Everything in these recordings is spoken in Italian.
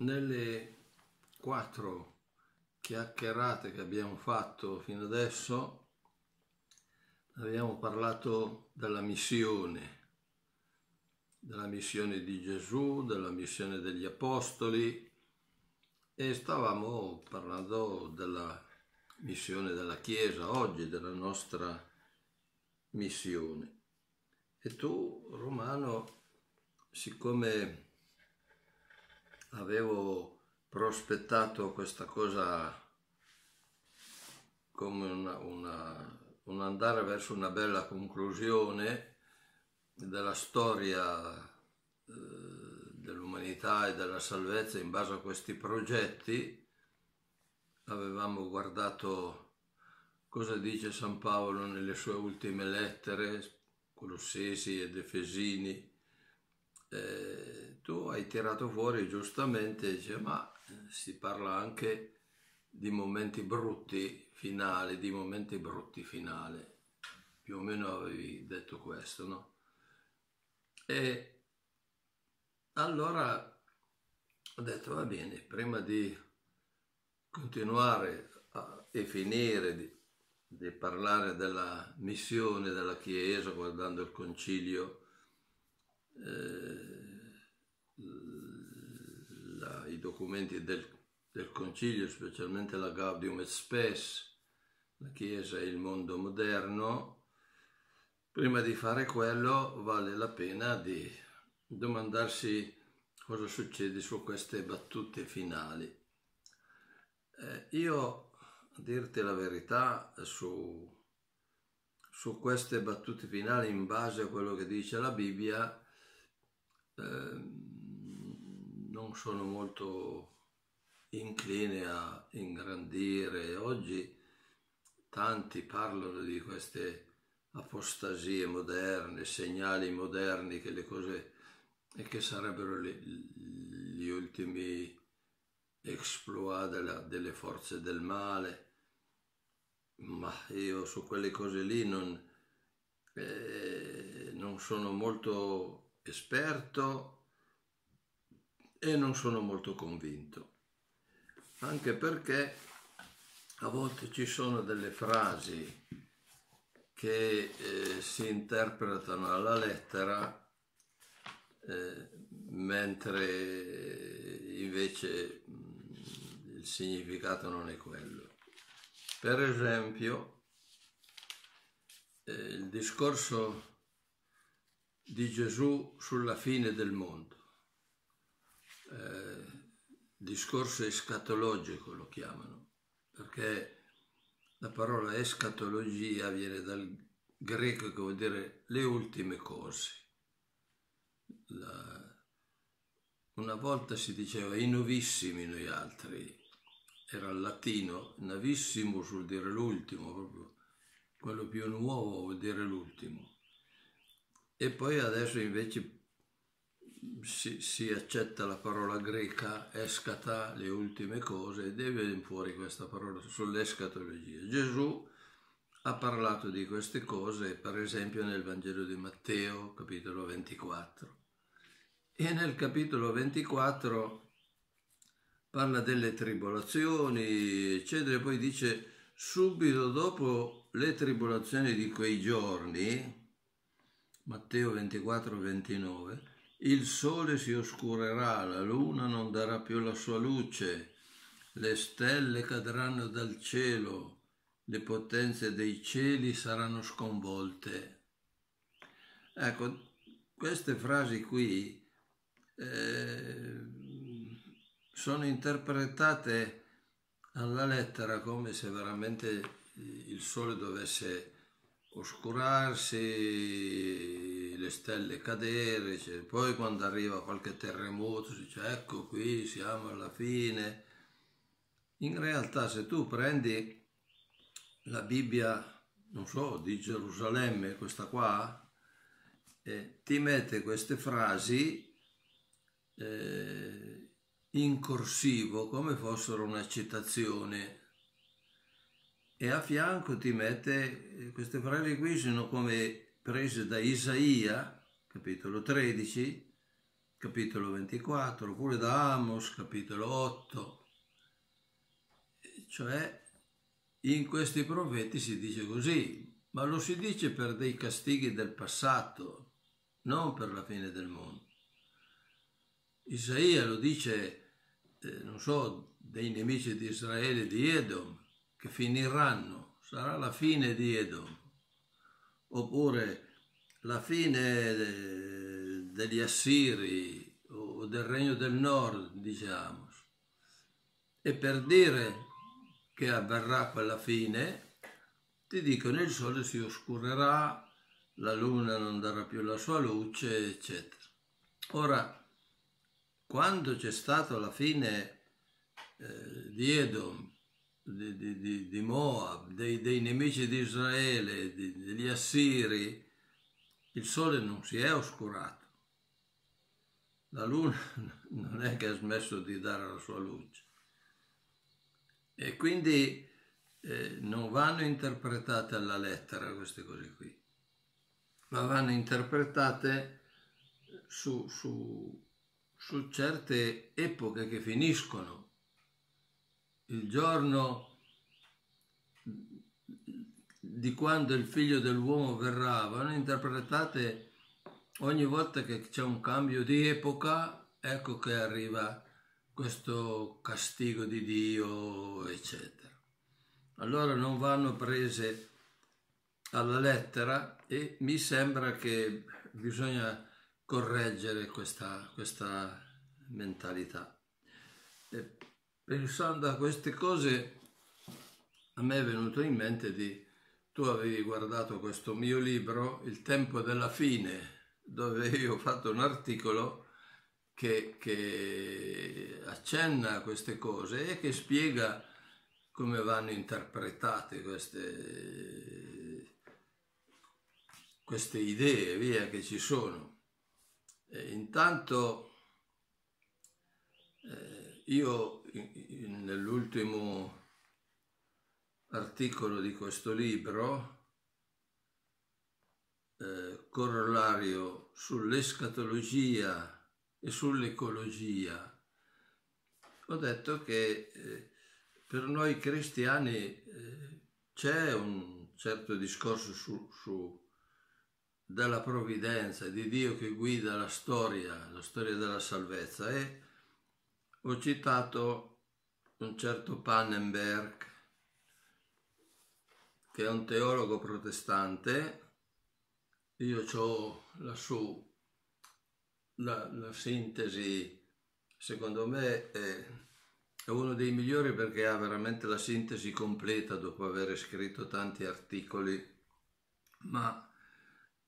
nelle quattro chiacchierate che abbiamo fatto fino adesso abbiamo parlato della missione, della missione di Gesù, della missione degli Apostoli e stavamo parlando della missione della Chiesa oggi, della nostra missione. E tu, Romano, siccome avevo prospettato questa cosa come una, una, un andare verso una bella conclusione della storia eh, dell'umanità e della salvezza in base a questi progetti, avevamo guardato cosa dice San Paolo nelle sue ultime lettere, Colossesi ed Efesini, eh, tu hai tirato fuori giustamente, dice, ma eh, si parla anche di momenti brutti finali, di momenti brutti finali. Più o meno avevi detto questo, no? E allora ho detto, va bene, prima di continuare a, e finire di, di parlare della missione della Chiesa, guardando il concilio eh, la, i documenti del, del, Concilio, specialmente la Gaudium et Spes, la Chiesa e il mondo moderno, prima di fare quello vale la pena di domandarsi cosa succede su queste battute finali. Eh, io, a dirti la verità, su, su queste battute finali, in base a quello che dice la Bibbia, Ehm, non sono molto incline a ingrandire. Oggi tanti parlano di queste apostasie moderne, segnali moderni che le cose e che sarebbero le, gli ultimi exploit della, delle forze del male, ma io su quelle cose lì non, eh, non sono molto esperto e non sono molto convinto, anche perché a volte ci sono delle frasi che eh, si interpretano alla lettera eh, mentre invece mh, il significato non è quello. Per esempio, eh, il discorso di Gesù sulla fine del mondo. Eh, discorso escatologico lo chiamano, perché la parola escatologia viene dal greco che vuol dire le ultime cose. La, una volta si diceva i novissimi noi altri, era il latino, navissimus vuol dire l'ultimo, proprio quello più nuovo vuol dire l'ultimo. E poi adesso invece si, si, accetta la parola greca escata, le ultime cose, e deve fuori questa parola sull'escatologia. Gesù ha parlato di queste cose, per esempio nel Vangelo di Matteo, capitolo 24. E nel capitolo 24 parla delle tribolazioni, eccetera, e poi dice subito dopo le tribolazioni di quei giorni, Matteo 24, 29, il sole si oscurerà, la luna non darà più la sua luce, le stelle cadranno dal cielo, le potenze dei cieli saranno sconvolte. Ecco, queste frasi qui eh, sono interpretate alla lettera come se veramente il sole dovesse oscurarsi, le stelle cadere, cioè, poi quando arriva qualche terremoto si dice ecco qui siamo alla fine. In realtà se tu prendi la Bibbia, non so, di Gerusalemme, questa qua, eh, ti mette queste frasi eh, in corsivo come fossero una citazione e a fianco ti mette, eh, queste frasi qui sono come prese da Isaia, capitolo 13, capitolo 24, oppure da Amos, capitolo 8. Cioè, in questi profeti si dice così, ma lo si dice per dei castighi del passato, non per la fine del mondo. Isaia lo dice, eh, non so, dei nemici di Israele di Edom, che finiranno, sarà la fine di Edom, oppure la fine degli Assiri o del regno del nord, diciamo. E per dire che avverrà quella fine, ti dicono il sole si oscurerà, la luna non darà più la sua luce, eccetera. Ora, quando c'è stata la fine eh, di Edom, di, di, di Moab, dei, dei, nemici di Israele, degli Assiri, il sole non si è oscurato. La luna non è che ha smesso di dare la sua luce. E quindi eh, non vanno interpretate alla lettera queste cose qui, ma vanno interpretate su, su su certe epoche che finiscono. Il giorno di quando il figlio dell'uomo verrà, vanno interpretate ogni volta che c'è un cambio di epoca, ecco che arriva questo castigo di Dio, eccetera. Allora non vanno prese alla lettera e mi sembra che bisogna correggere questa, questa mentalità. E pensando a queste cose, a me è venuto in mente di, tu avevi guardato questo mio libro, Il tempo della fine, dove io ho fatto un articolo che, che accenna a queste cose e che spiega come vanno interpretate queste, queste idee, via, che ci sono. Eh, intanto io nell'ultimo articolo di questo libro, eh, corollario sull'escatologia e sull'ecologia, ho detto che eh, per noi cristiani eh, c'è un certo discorso su, su della provvidenza, di Dio che guida la storia, la storia della salvezza. E ho citato un certo Pannenberg, che è un teologo protestante. Io ho la sua la, la sintesi, secondo me, è, è uno dei migliori perché ha veramente la sintesi completa dopo aver scritto tanti articoli, ma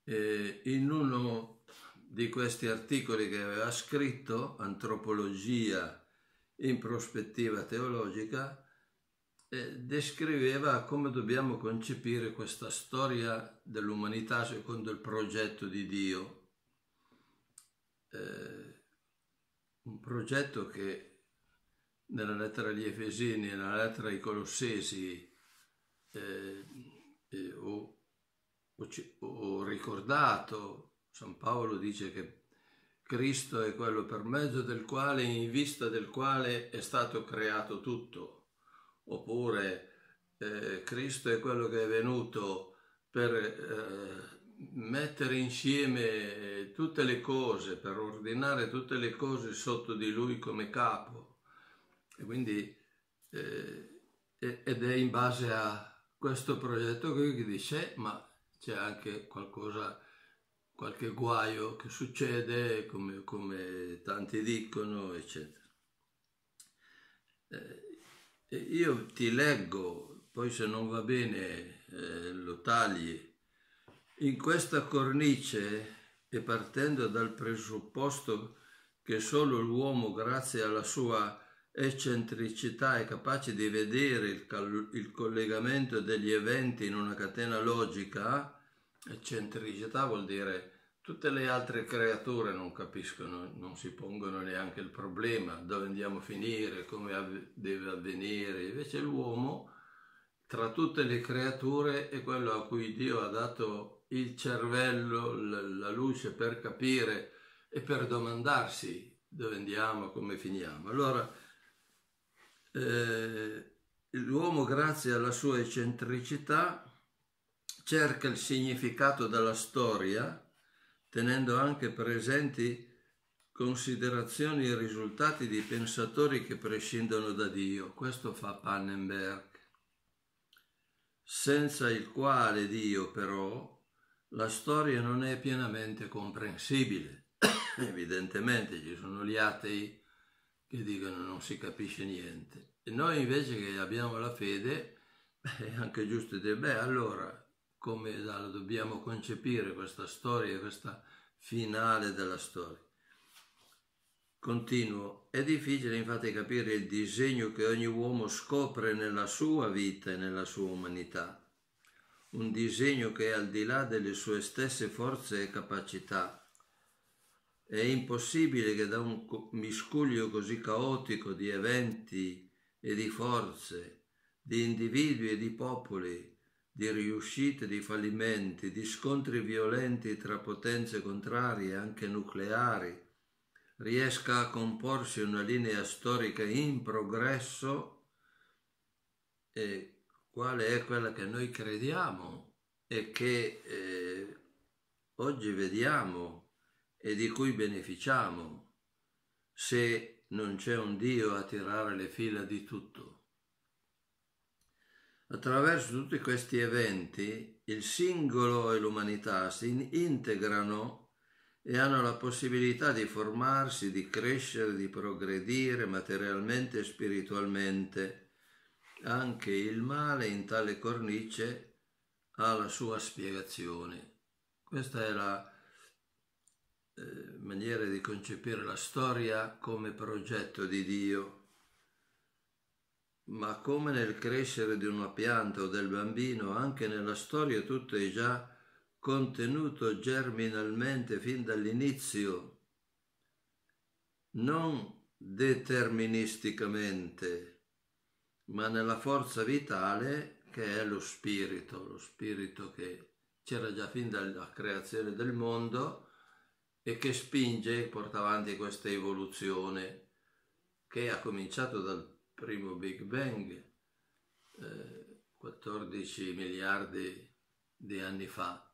eh, in uno di questi articoli che aveva scritto, Antropologia in prospettiva teologica, eh, descriveva come dobbiamo concepire questa storia dell'umanità secondo il progetto di Dio. Eh, un progetto che nella lettera agli Efesini, nella lettera ai Colossesi, eh, eh, o ho ricordato, San Paolo dice che Cristo è quello per mezzo del quale, in vista del quale è stato creato tutto, oppure eh, Cristo è quello che è venuto per eh, mettere insieme tutte le cose, per ordinare tutte le cose sotto di lui come capo. E quindi, eh, ed è in base a questo progetto che dice, ma c'è anche qualcosa, qualche guaio che succede, come, come tanti dicono, eccetera. Eh, io ti leggo, poi se non va bene eh, lo tagli. In questa cornice e partendo dal presupposto che solo l'uomo, grazie alla sua eccentricità è capace di vedere il, il, collegamento degli eventi in una catena logica, eccentricità vuol dire tutte le altre creature non capiscono, non si pongono neanche il problema, dove andiamo a finire, come av- deve avvenire, invece l'uomo tra tutte le creature è quello a cui Dio ha dato il cervello, la luce per capire e per domandarsi dove andiamo, come finiamo. Allora, eh, l'uomo, grazie alla sua eccentricità, cerca il significato della storia, tenendo anche presenti considerazioni e risultati di pensatori che prescindono da Dio. Questo fa Pannenberg. Senza il quale Dio, però, la storia non è pienamente comprensibile. Evidentemente ci sono gli atei che dicono non si capisce niente. E noi invece che abbiamo la fede, è anche giusto dire, beh, allora come la dobbiamo concepire questa storia, questa finale della storia. Continuo, è difficile infatti capire il disegno che ogni uomo scopre nella sua vita e nella sua umanità un disegno che è al di là delle sue stesse forze e capacità. È impossibile che da un miscuglio così caotico di eventi e di forze, di individui e di popoli, di riuscite, di fallimenti, di scontri violenti tra potenze contrarie, anche nucleari, riesca a comporsi una linea storica in progresso e quale è quella che noi crediamo e che eh, oggi vediamo e di cui beneficiamo se non c'è un Dio a tirare le fila di tutto. Attraverso tutti questi eventi il singolo e l'umanità si integrano e hanno la possibilità di formarsi, di crescere, di progredire materialmente e spiritualmente anche il male in tale cornice ha la sua spiegazione. Questa è la eh, maniera di concepire la storia come progetto di Dio. Ma come nel crescere di una pianta o del bambino, anche nella storia tutto è già contenuto germinalmente fin dall'inizio, non deterministicamente, ma nella forza vitale che è lo spirito, lo spirito che c'era già fin dalla creazione del mondo e che spinge e porta avanti questa evoluzione che ha cominciato dal primo Big Bang eh, 14 miliardi di anni fa.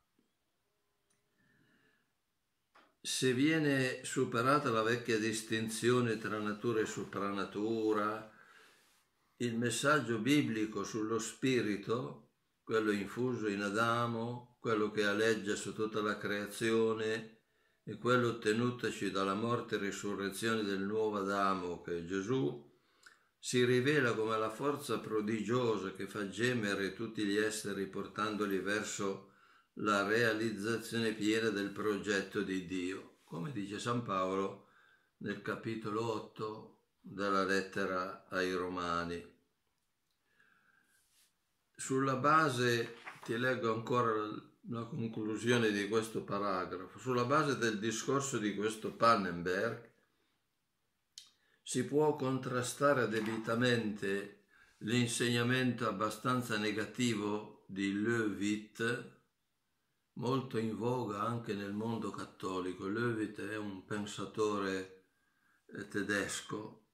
Se viene superata la vecchia distinzione tra natura e sopranatura, il messaggio biblico sullo spirito, quello infuso in Adamo, quello che aleggia su tutta la creazione e quello ottenutoci dalla morte e risurrezione del nuovo Adamo che è Gesù, si rivela come la forza prodigiosa che fa gemere tutti gli esseri portandoli verso la realizzazione piena del progetto di Dio, come dice San Paolo nel capitolo 8 dalla lettera ai Romani. Sulla base, ti leggo ancora la conclusione di questo paragrafo, sulla base del discorso di questo Pannenberg si può contrastare debitamente l'insegnamento abbastanza negativo di Lewitt, molto in voga anche nel mondo cattolico. Lewitt è un pensatore eh, tedesco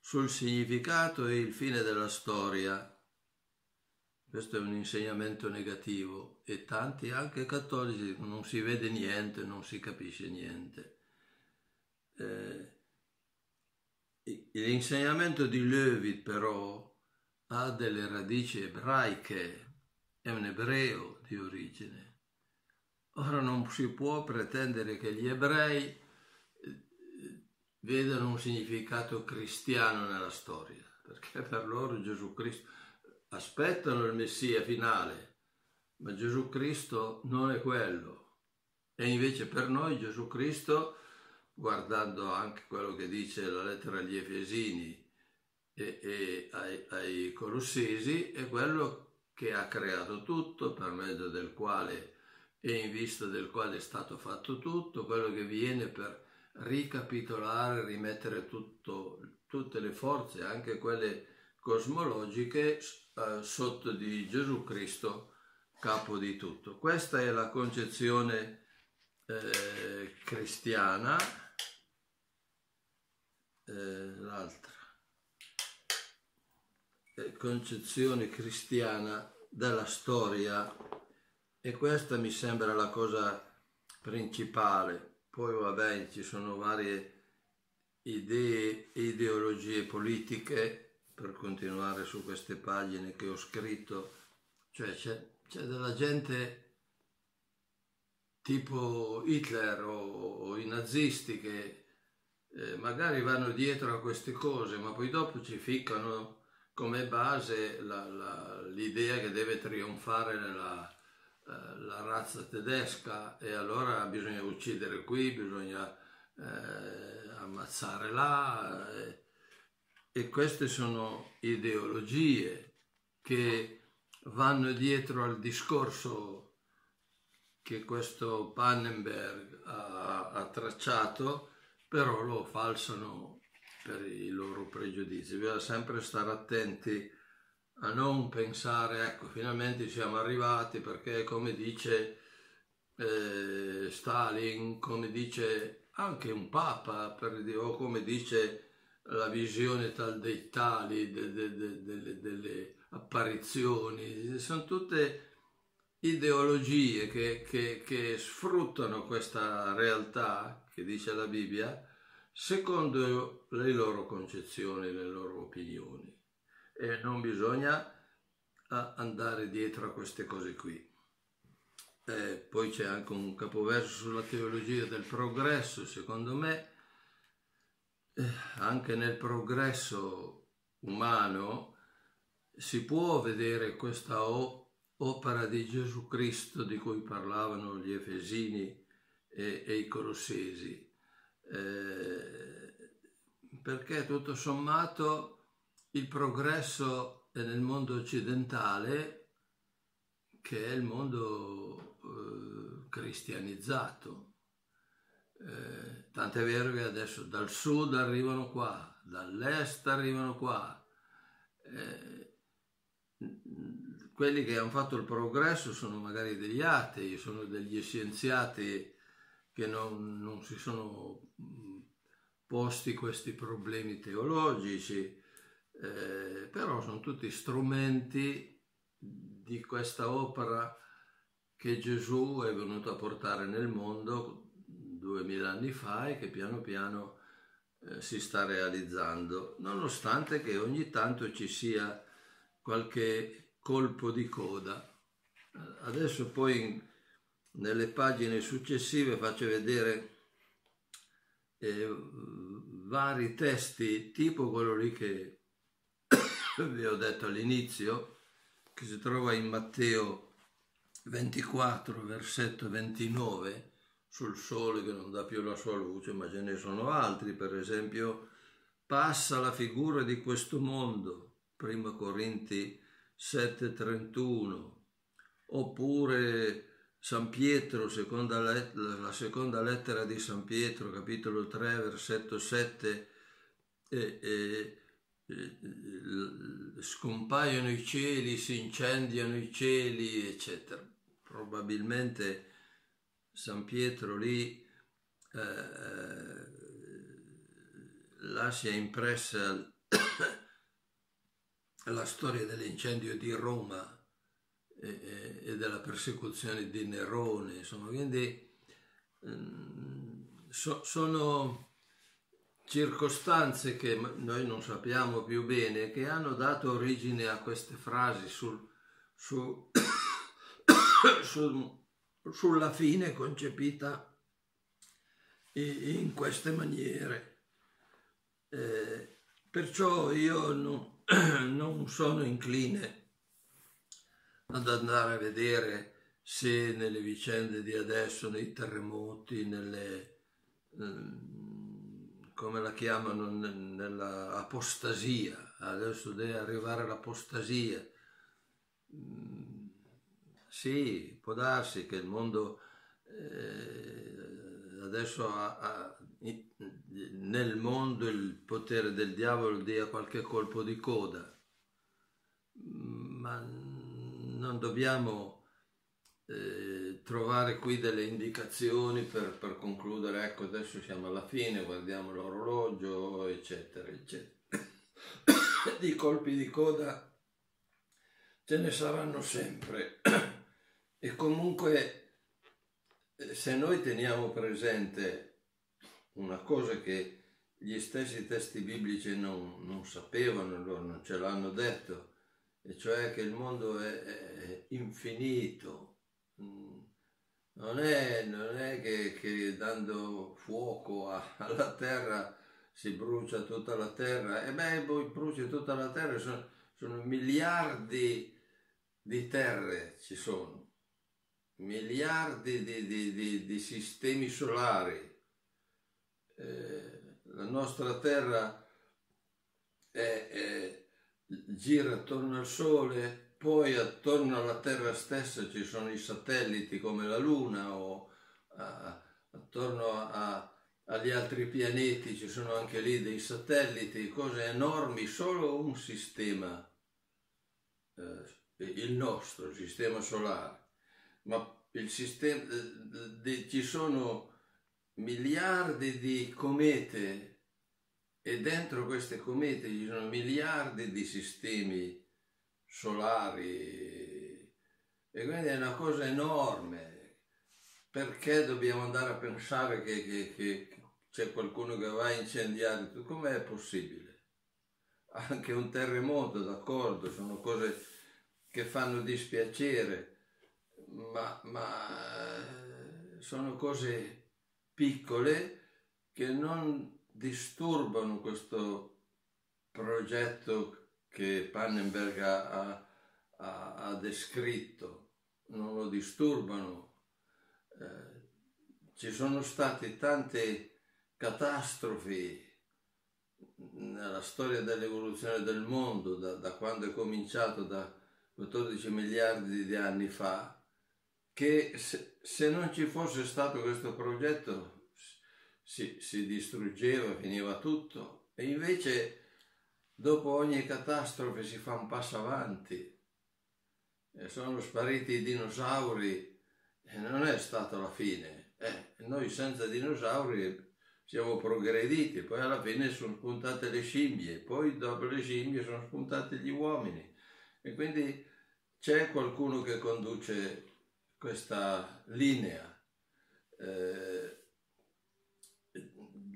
sul significato e il fine della storia. Questo è un insegnamento negativo e tanti anche cattolici non si vede niente, non si capisce niente. Eh, l'insegnamento di Levitt però ha delle radici ebraiche, è un ebreo di origine. Ora non si può pretendere che gli ebrei vedano un significato cristiano nella storia, perché per loro Gesù Cristo aspettano il Messia finale, ma Gesù Cristo non è quello. E invece per noi Gesù Cristo, guardando anche quello che dice la lettera agli Efesini e, e ai, ai Colossesi, è quello che ha creato tutto, per mezzo del quale e in vista del quale è stato fatto tutto, quello che viene per ricapitolare, rimettere tutto, tutte le forze, anche quelle cosmologiche, eh, sotto di Gesù Cristo, capo di tutto. Questa è la concezione eh, cristiana eh, l'altra, eh, concezione cristiana della storia. E questa mi sembra la cosa principale. Poi vabbè, ci sono varie idee e ideologie politiche per continuare su queste pagine che ho scritto, cioè c'è, c'è della gente tipo Hitler o, o i nazisti che eh, magari vanno dietro a queste cose, ma poi dopo ci ficcano come base la, la, l'idea che deve trionfare la, eh, la, razza tedesca e allora bisogna uccidere qui, bisogna eh, ammazzare là. Eh, e queste sono ideologie che vanno dietro al discorso che questo Pannenberg ha, ha tracciato, però lo falsano per i loro pregiudizi. Bisogna sempre stare attenti a non pensare, ecco, finalmente siamo arrivati perché come dice eh, Stalin, come dice anche un Papa, per o come dice la visione tal dei tali, de, de, de, delle, delle apparizioni, sono tutte ideologie che, che, che sfruttano questa realtà che dice la Bibbia secondo le loro concezioni, le loro opinioni. E non bisogna andare dietro a queste cose qui. E poi c'è anche un capoverso sulla teologia del progresso, secondo me, eh, anche nel progresso umano si può vedere questa opera di Gesù Cristo di cui parlavano gli Efesini e, e i Colossesi eh, perché tutto sommato il progresso è nel mondo occidentale che è il mondo eh, cristianizzato. Eh, tant'è vero che adesso dal sud arrivano qua, dall'est arrivano qua. Eh, quelli che hanno fatto il progresso sono magari degli atei, sono degli scienziati che non, non si sono posti questi problemi teologici, eh, però sono tutti strumenti di questa opera che Gesù è venuto a portare nel mondo duemila anni fa e che piano piano eh, si sta realizzando, nonostante che ogni tanto ci sia qualche colpo di coda. Adesso poi nelle pagine successive faccio vedere eh, vari testi tipo quello lì che vi ho detto all'inizio che si trova in Matteo 24 versetto 29 sul sole che non dà più la sua luce ma ce ne sono altri. Per esempio passa la figura di questo mondo prima Corinti 7:31 oppure San Pietro, seconda let- la seconda lettera di San Pietro, capitolo 3, versetto 7, e, e, e, scompaiono i cieli, si incendiano i cieli, eccetera. Probabilmente San Pietro lì eh, lascia impressa la storia dell'incendio di Roma e, e della persecuzione di Nerone, insomma, quindi mm, so, sono circostanze che noi non sappiamo più bene, che hanno dato origine a queste frasi sul, su, su, sulla fine concepita in queste maniere. Eh, perciò io no, non sono incline ad andare a vedere se nelle vicende di adesso, nei terremoti, nelle, ehm, come la chiamano, nella apostasia, adesso deve arrivare l'apostasia. Mm, sì, può darsi che il mondo eh, adesso ha, ha, nel mondo il potere del diavolo dia qualche colpo di coda, ma non dobbiamo eh, trovare qui delle indicazioni per, per, concludere, ecco adesso siamo alla fine, guardiamo l'orologio, eccetera, eccetera. di colpi di coda ce ne saranno sempre e comunque se noi teniamo presente una cosa che gli stessi testi biblici non, non sapevano, non ce l'hanno detto, e cioè che il mondo è, è infinito. Mm. Non è, non è che, che, dando fuoco a, alla terra si brucia tutta la terra, e beh, poi bruci tutta la terra, sono, sono miliardi di terre ci sono, miliardi di, di, di, di sistemi solari. Eh, la nostra terra è, è, gira attorno al Sole, poi attorno alla Terra stessa ci sono i satelliti come la Luna o a, attorno a, agli altri pianeti ci sono anche lì dei satelliti, cose enormi, solo un sistema, eh, il nostro, sistema solare, ma il sistema, eh, ci sono miliardi di comete e dentro queste comete ci sono miliardi di sistemi solari e quindi è una cosa enorme. Perché dobbiamo andare a pensare che, che, che c'è qualcuno che va a incendiare? Com'è possibile? Anche un terremoto, d'accordo, sono cose che fanno dispiacere, ma, ma eh, sono cose piccole che non disturbano questo progetto che Pannenberg ha, ha, ha descritto, non lo disturbano. Eh, ci sono state tante catastrofi nella storia dell'evoluzione del mondo, da, da quando è cominciato da 14 miliardi di anni fa, che se, se non ci fosse stato questo progetto si, si distruggeva, finiva tutto e invece dopo ogni catastrofe si fa un passo avanti. E sono spariti i dinosauri e non è stata la fine. Eh, noi senza dinosauri siamo progrediti, poi alla fine sono spuntate le scimmie, poi dopo le scimmie sono spuntati gli uomini e quindi c'è qualcuno che conduce questa linea. Eh,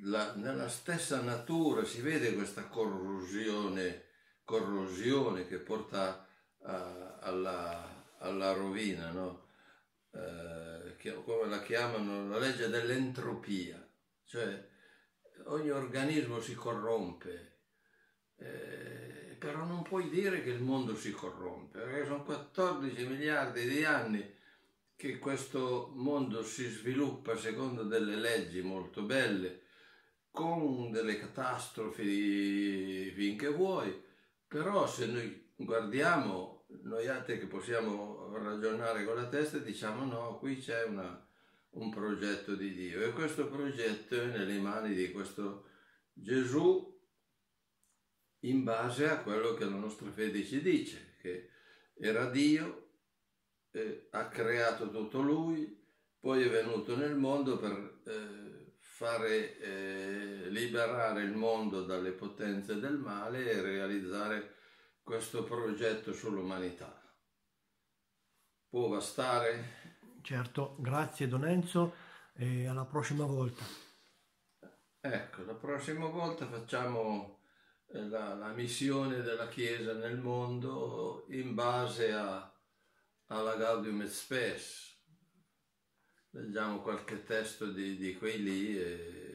la, nella stessa natura si vede questa corrosione, corrosione che porta a, alla, alla, rovina, no? eh, come la chiamano, la legge dell'entropia, cioè ogni organismo si corrompe, eh, però non puoi dire che il mondo si corrompe, perché sono 14 miliardi di anni che questo mondo si sviluppa secondo delle leggi molto belle, con delle catastrofi finché vuoi, però se noi guardiamo, noi altri che possiamo ragionare con la testa, diciamo no, qui c'è una, un progetto di Dio. E questo progetto è nelle mani di questo Gesù in base a quello che la nostra fede ci dice, che era Dio, eh, ha creato tutto lui, poi è venuto nel mondo per eh, fare eh, liberare il mondo dalle potenze del male e realizzare questo progetto sull'umanità. Può bastare? Certo, grazie Don Enzo e alla prossima volta. Ecco, la prossima volta facciamo eh, la, la missione della Chiesa nel mondo in base a alla Gaudium et Spes. Leggiamo qualche testo di, di quei lì e